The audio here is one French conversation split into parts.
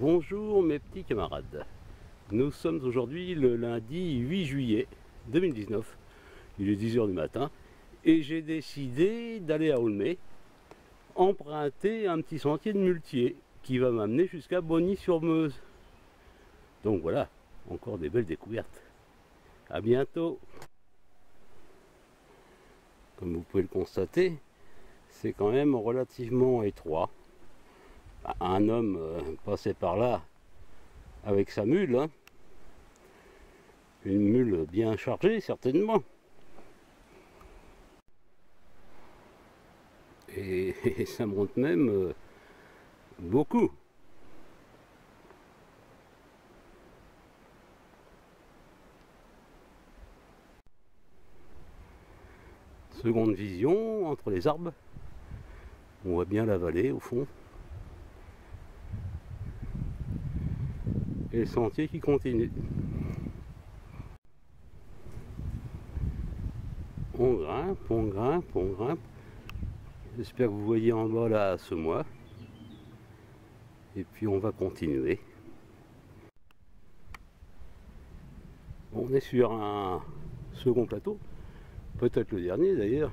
Bonjour mes petits camarades. Nous sommes aujourd'hui le lundi 8 juillet 2019. Il est 10h du matin et j'ai décidé d'aller à Aulnay emprunter un petit sentier de muletier qui va m'amener jusqu'à Bonny-sur-Meuse. Donc voilà, encore des belles découvertes. À bientôt. Comme vous pouvez le constater, c'est quand même relativement étroit. Un homme euh, passait par là avec sa mule. Hein. Une mule bien chargée, certainement. Et, ça monte même euh, beaucoup. Seconde vision entre les arbres. On voit bien la vallée au fond. Et le sentier qui continue. On grimpe, on grimpe, on grimpe. J'espère que vous voyez en bas là ce mois. Et puis on va continuer. On est sur un second plateau, peut-être le dernier d'ailleurs.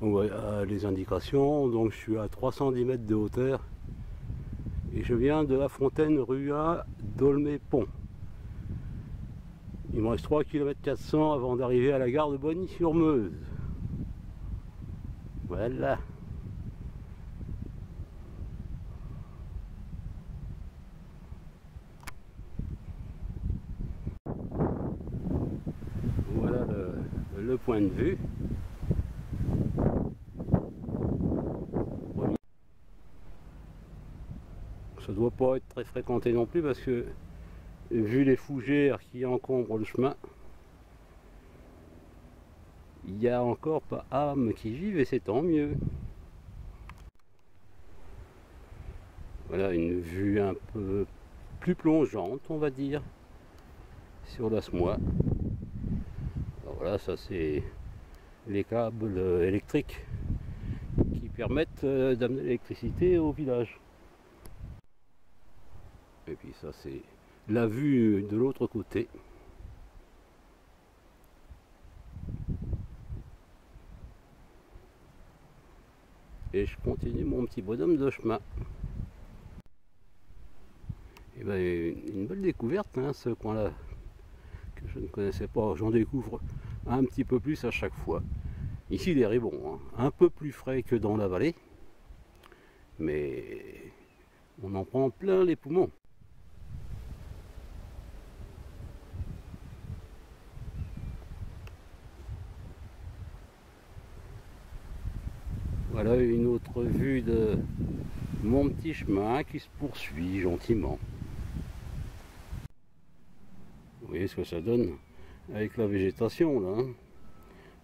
On voit les indications, donc je suis à 310 mètres de hauteur et je viens de la fontaine Rua d'Olmé-Pont. Il me reste 3 km 400 avant d'arriver à la gare de Bonny-sur-Meuse. Voilà. Voilà le, point de vue. Doit pas être très fréquenté non plus parce que vu les fougères qui encombrent le chemin, il n'y a encore pas âme qui vivent et c'est tant mieux. Voilà une vue un peu plus plongeante, on va dire, sur la Smois. voilà, ça c'est les câbles électriques qui permettent euh, d'amener l'électricité au village. Et puis ça c'est la vue de l'autre côté. Et je continue mon petit bonhomme de chemin. Et ben, une belle découverte, hein, ce coin-là, que je ne connaissais pas. J'en découvre un petit peu plus à chaque fois. Ici, bon, hein. un peu plus frais que dans la vallée, mais on en prend plein les poumons. Voilà une autre vue de mon petit chemin qui se poursuit gentiment. Vous voyez ce que ça donne avec la végétation là. Hein.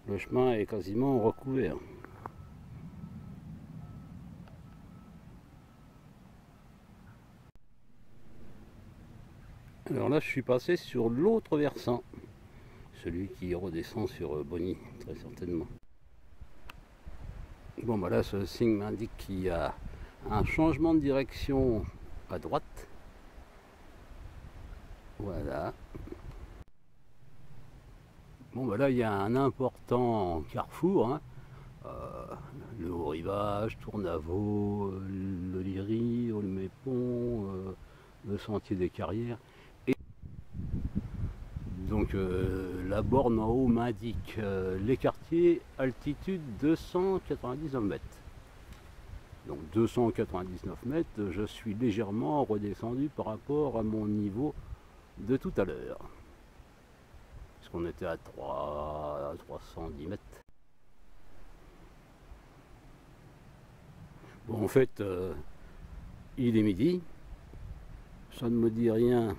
Le chemin est quasiment recouvert. Alors là, je suis passé sur l'autre versant, celui qui redescend sur Bonny, très certainement. Bon, bah là, ce signe m'indique qu'il y a un changement de direction à droite. Voilà. Bon, bah là, il y a un important carrefour. Hein. Euh, le Haut Rivage, Tournavaux, le Liry, le Mépont, euh, le Sentier des Carrières. Donc euh, la borne en haut m'indique euh, les quartiers altitude 299 mètres. Donc 299 mètres, je suis légèrement redescendu par rapport à mon niveau de tout à l'heure. Puisqu'on était à, 3, 310 mètres. Bon en fait, euh, il est midi. Ça ne me dit rien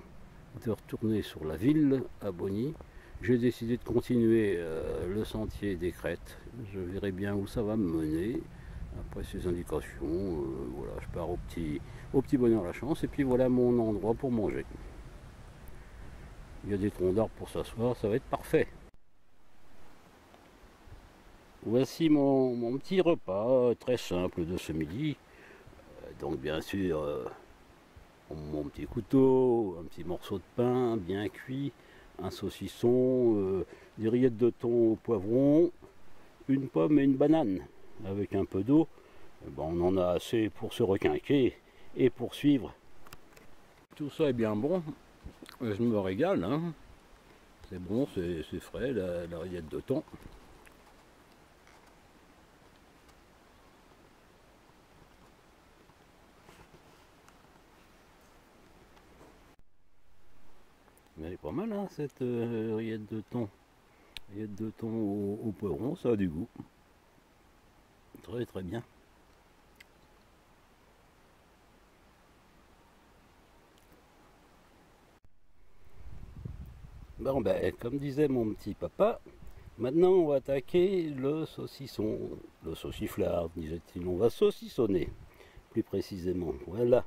de retourner sur la ville à Bonny. J'ai décidé de continuer euh, le sentier des crêtes. Je verrai bien où ça va me mener. Après ces indications, euh, voilà, je pars au petit, au petit bonheur la chance. Et puis voilà mon endroit pour manger. Il y a des troncs d'arbres pour s'asseoir, ça va être parfait. Voici mon, petit repas très simple de ce midi. Euh, donc bien sûr mon petit couteau, un petit morceau de pain bien cuit, un saucisson, euh, des rillettes de thon au poivron, une pomme et une banane avec un peu d'eau. Eh ben, on en a assez pour se requinquer et poursuivre. Tout ça est bien bon. Je me régale. Hein. C'est bon, c'est frais, la, la rillette de thon. Elle est pas mal hein, cette euh, rillette de thon. Rillette de thon au, poivron, ça a du goût. Très très bien. Bon ben, comme disait mon petit papa, maintenant on va attaquer le saucisson, le sauciflard, disait-il. On va saucissonner, plus précisément. Voilà.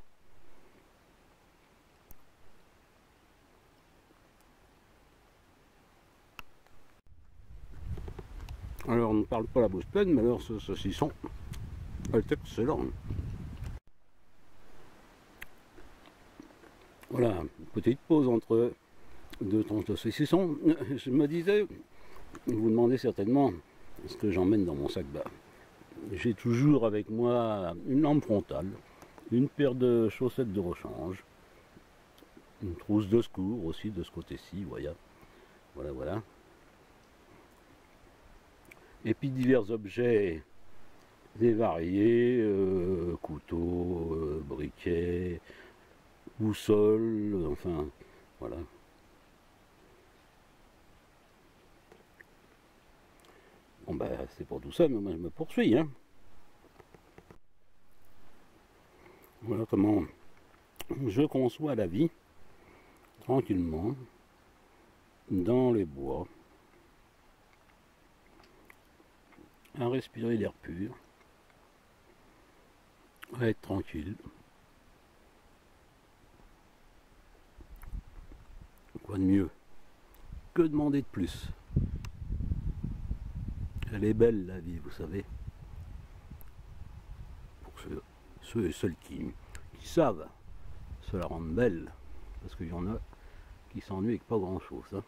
Alors on ne pas la bouche pleine, mais alors ce saucisson est excellent. Voilà, petite pause entre deux tranches de saucisson. Je me disais, vous vous demandez certainement ce que j'emmène dans mon sac bas. J'ai toujours avec moi une lampe frontale, une paire de chaussettes de rechange, une trousse de secours aussi de ce côté-ci, voilà. Voilà, voilà et puis divers objets dévariés, euh, couteaux, euh, briquets, boussole, enfin voilà. Bon ben c'est pour tout ça, mais moi je me poursuis. Hein. Voilà comment je conçois la vie tranquillement dans les bois. À respirer l'air pur, à être tranquille. Quoi de mieux Que demander de plus? Elle est belle la vie, vous savez. Pour ceux, et celles qui, savent se la belle, parce qu'il y en a qui s'ennuient avec pas grand chose. Hein.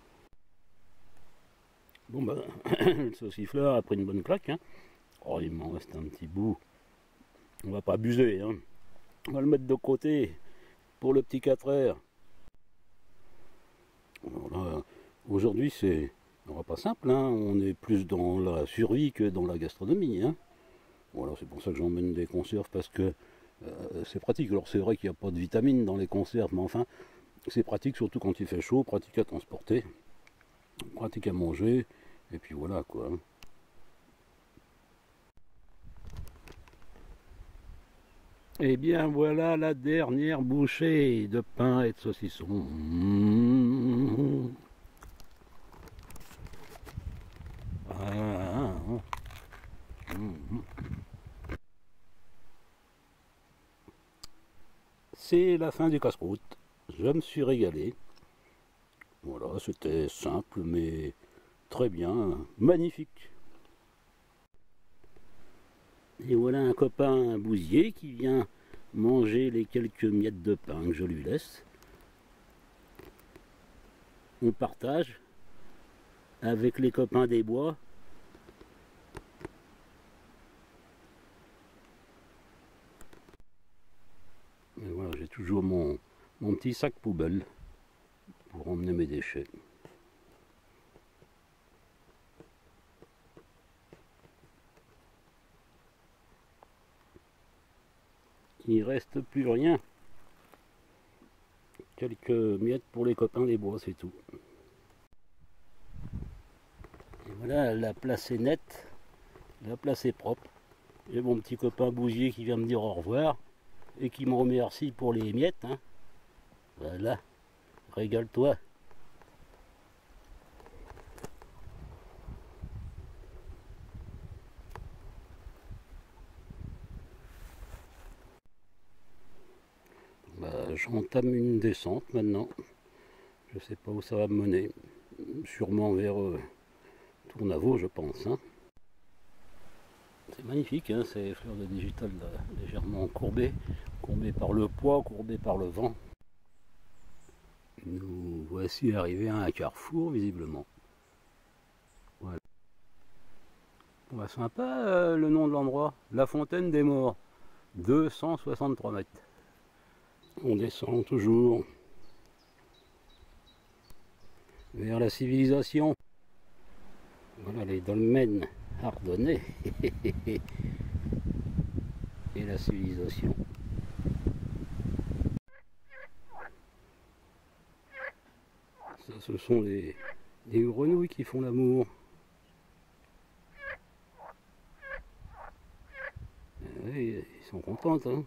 Bon ben, le saucifleur a pris une bonne claque. Hein. Oh, il m'en reste un petit bout. On va pas abuser. Hein. On va le mettre de côté pour le petit 4 heures. Aujourd'hui, c'est pas simple. Hein. On est plus dans la survie que dans la gastronomie. Voilà, c'est pour ça que j'emmène des conserves parce que euh, c'est pratique. Alors c'est vrai qu'il n'y a pas de vitamines dans les conserves, mais enfin, c'est pratique surtout quand il fait chaud, pratique à transporter pratique à manger, et puis voilà quoi. Eh bien voilà la dernière bouchée de pain et de saucisson. C'est la fin du casse-croûte. Je me suis régalé. Voilà, c'était simple mais très bien, magnifique. Et voilà un copain bousier qui vient manger les quelques miettes de pain que je lui laisse. On partage avec les copains des bois. Voilà, j'ai toujours mon, mon petit sac poubelle pour emmener mes déchets. Il reste plus rien. Quelques miettes pour les copains des bois, c'est tout. Et voilà, la place est nette, la place est propre. J'ai mon petit copain Bougier qui vient me dire au revoir et qui me remercie pour les miettes. Hein. Voilà. Régale-toi. Bah, J'entame une descente maintenant. Je sais pas où ça va me mener. Sûrement vers euh, je pense. Hein. C'est magnifique, hein, ces fleurs de digital là, légèrement courbées, courbées par le poids, courbées par le vent. Nous voici arrivés à un carrefour, visiblement. Voilà. On va sympa euh, le nom de l'endroit, la fontaine des morts, 263 mètres. On descend toujours vers la civilisation. Voilà les dolmens ardennais et la civilisation. Ça, ce sont les, les grenouilles qui font l'amour. Eh ils sont contentes, hein.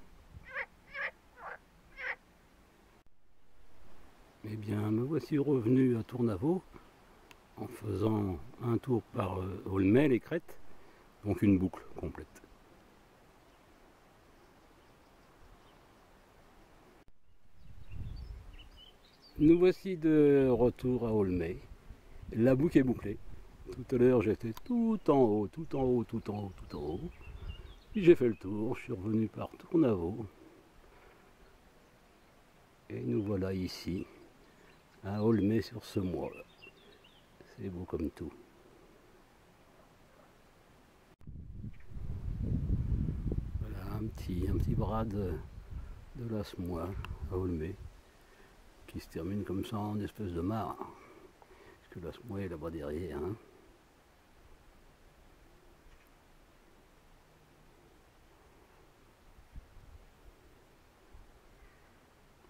Eh bien, me voici revenu à Tournavaux en faisant un tour par euh, Aulnay, les crêtes, donc une boucle complète. Nous voici de retour à Aulnay. La boucle est bouclée. Tout à l'heure, j'étais tout en haut, tout en haut, tout en haut, tout en haut. Puis j'ai fait le tour, je suis revenu par Tournavaux. Et nous voilà ici, à Aulnay sur ce mois. C'est beau comme tout. Voilà un petit, un petit bras de, l'Asmois à Aulnay qui se termine comme ça en espèce de mare. Parce que l'Asmois est là-bas derrière. hein.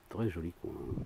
Très joli coin. hein.